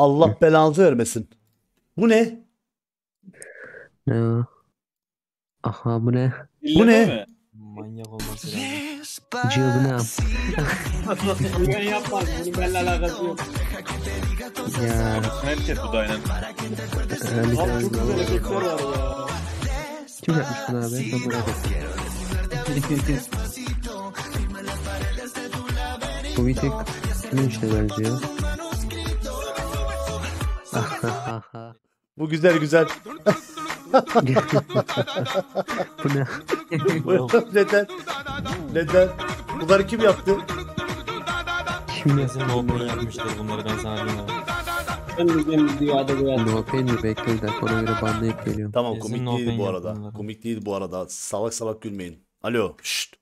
Allah belanızı vermesin. Bu ne? Ne? Aha bu ne? Bu ne? mi? Manyak olması lazım. Cığı bu ne? Ben yapmaz. Bunun benimle alakası yok. Ya Herkes bu da aynen. bir Abi çok güzel efektler var ya. Kim yapmış bunu abi? Ben merak ettim. Bu bir tek kimin işine benziyor? Bu güzel güzel. bu ne? Bu- Neden? Neden? Bunları kim yaptı? Kim Open bunları? yapmıştır bunları ben sana diyeyim abi. Ben diyeceğim video hadi bu ya. No pain mi? Bekle bir dakika ona göre banlayıp geliyorum. Tamam komik no değil bu arada. Komik değil bu arada. Salak salak gülmeyin. Alo. Şşt.